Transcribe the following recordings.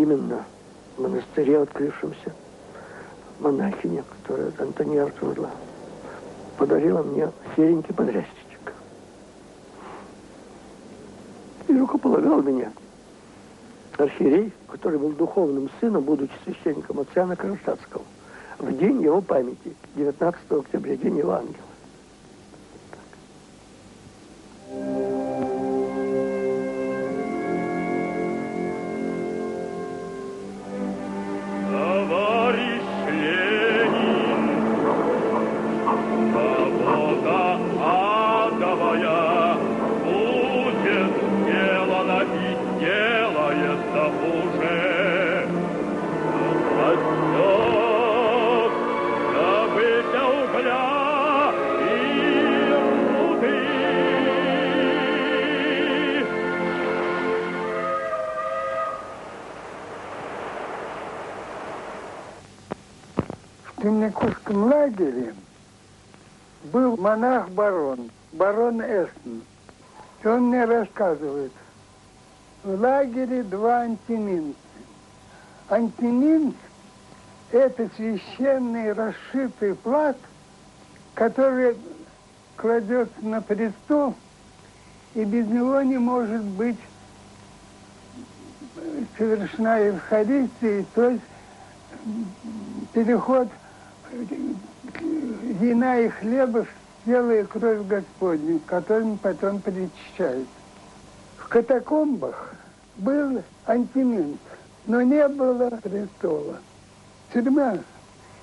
именно в монастыре открывшемся монахиня, которая Антония умерла, подарила мне серенький подрястичек. И рукополагал меня архиерей, который был духовным сыном, будучи священником Оциана Кронштадтского, в день его памяти, 19 октября, день его ангела. Монах-барон, барон Эстон. И он мне рассказывает, в лагере два антиминца. Антиминц – это священный расшитый плат, который кладется на престол, и без него не может быть совершена Евхаристия, то есть переход вина и хлеба тело кровь Господня, которым потом причащают. В катакомбах был антимент, но не было престола. Тюрьма.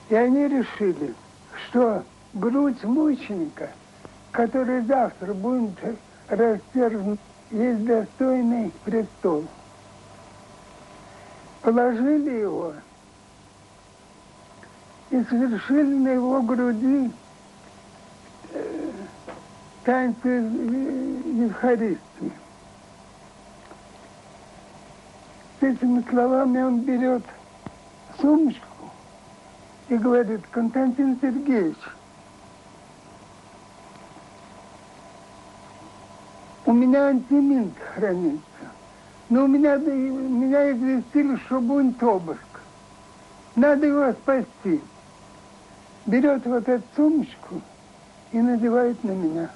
И они решили, что грудь мученика, который завтра будет растерзан, есть достойный престол. Положили его и совершили на его груди таинство Евхаристии. С этими словами он берет сумочку и говорит, Константин Сергеевич, у меня антиминт хранится, но у меня, меня известили, что будет обыск. Надо его спасти. Берет вот эту сумочку и надевает на меня.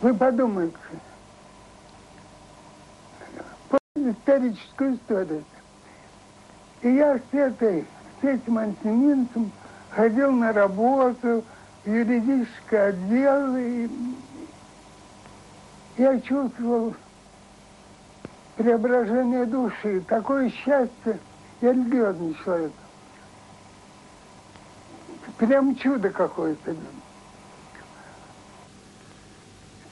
Вы подумайте. Историческую историю. И я с, этой, с этим антиминцем ходил на работу, в юридический отдел, и я чувствовал преображение души, такое счастье. Я религиозный человек. Прям чудо какое-то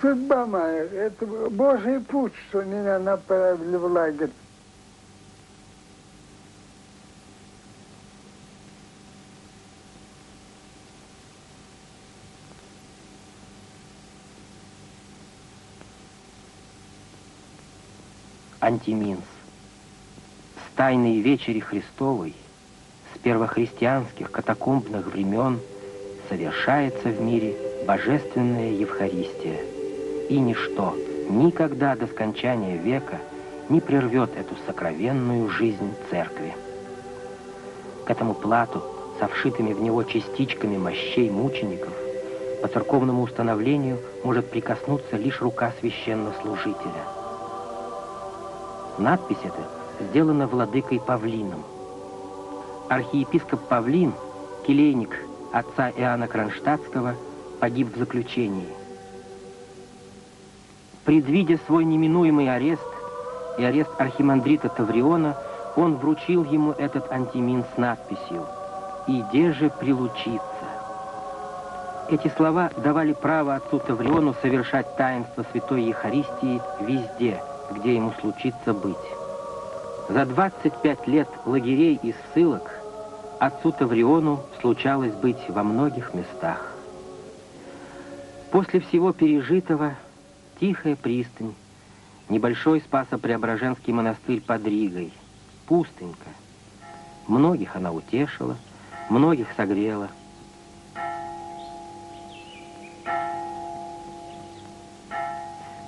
судьба моя, это Божий путь, что меня направили в лагерь. Антиминс. Тайной вечери Христовой, с первохристианских катакомбных времен совершается в мире божественная Евхаристия – и ничто никогда до скончания века не прервет эту сокровенную жизнь церкви. К этому плату со вшитыми в него частичками мощей мучеников по церковному установлению может прикоснуться лишь рука священнослужителя. Надпись эта сделана владыкой Павлином. Архиепископ Павлин, келейник отца Иоанна Кронштадтского, погиб в заключении – Предвидя свой неминуемый арест и арест архимандрита Тавриона, он вручил ему этот антимин с надписью «Иде же прилучиться». Эти слова давали право отцу Тавриону совершать таинство Святой Евхаристии везде, где ему случится быть. За 25 лет лагерей и ссылок отцу Тавриону случалось быть во многих местах. После всего пережитого Тихая пристань, небольшой Спасо-Преображенский монастырь под Ригой, пустынька. Многих она утешила, многих согрела.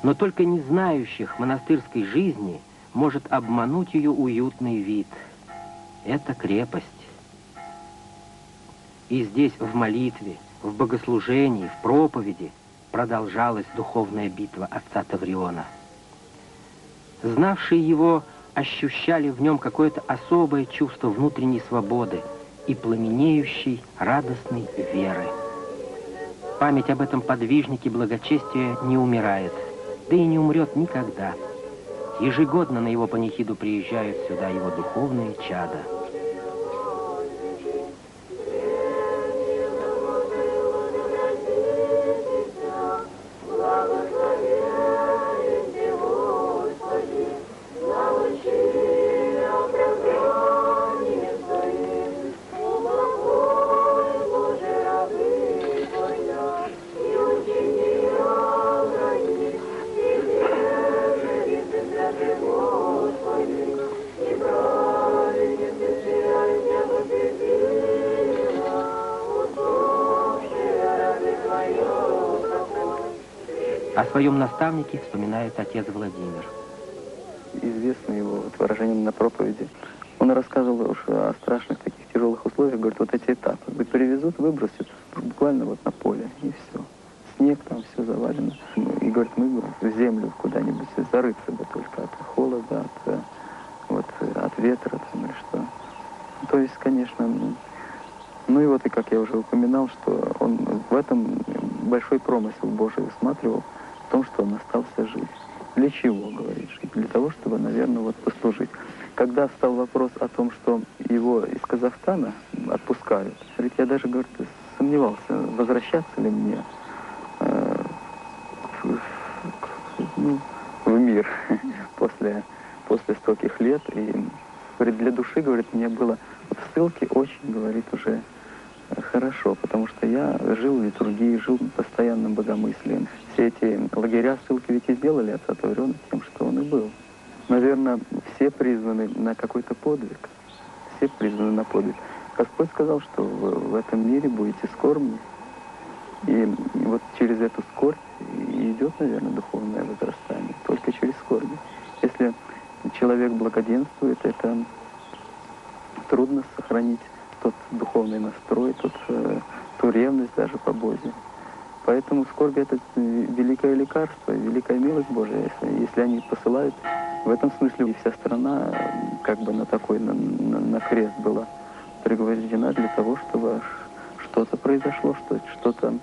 но только не знающих монастырской жизни может обмануть ее уютный вид. Это крепость. И здесь в молитве, в богослужении, в проповеди продолжалась духовная битва отца Тавриона. Знавшие его ощущали в нем какое-то особое чувство внутренней свободы и пламенеющей радостной веры. Память об этом подвижнике благочестия не умирает, да и не умрет никогда. Ежегодно на его панихиду приезжают сюда его духовные чада. О своем наставнике вспоминает отец Владимир. Известно его выражение на проповеди. Он рассказывал уж о страшных таких тяжелых условиях. Говорит, вот эти этапы. Говорит, привезут, выбросят буквально вот на поле, и все. Снег там, все завалено. И говорит, мы в землю куда-нибудь зарыться бы только от холода, от, э, вот, от ветра там или что. То есть, конечно, ну и вот, и как я уже упоминал, что он в этом большой промысел Божий усматривал, в том, что он остался жив. Для чего, говоришь? Для того, чтобы, наверное, вот послужить. Когда стал вопрос о том, что его из Казахстана отпускают, говорит, я даже, говорит, сомневался, возвращаться ли мне э, ну, в мир после, после стольких лет. И, говорит, для души, говорит, мне было в ссылке очень, говорит, уже хорошо, потому что я жил в литургии, жил постоянным богомыслием. Все эти лагеря, ссылки ведь и сделали отца Тавриона тем, что он и был. Наверное, все призваны на какой-то подвиг. Все призваны на подвиг. Господь сказал, что в, в этом мире будете скорбны. И вот через эту скорбь идет, наверное, духовное возрастание. Только через скорбь. Если человек благоденствует, это трудно сохранить тот духовный настрой, тот, э, ту ревность даже по Бозе. Поэтому скорбь это великое лекарство, великая милость Божия. Если, если они посылают, в этом смысле вся страна как бы на такой, на, на, на крест была пригвождена для того, чтобы что-то произошло, что что-то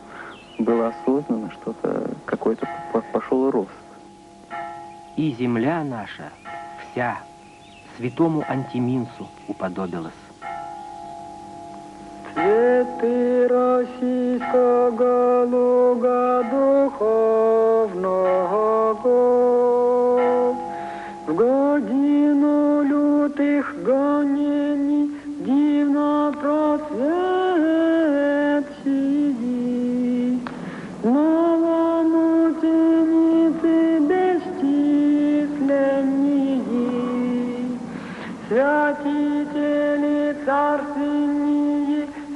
было осознанно, что-то какой-то пошел рост. И земля наша вся святому Антиминсу уподобилась. Святи російського луга духовного,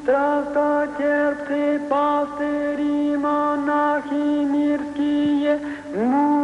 Trata certe pasterii monahii mirtie, nu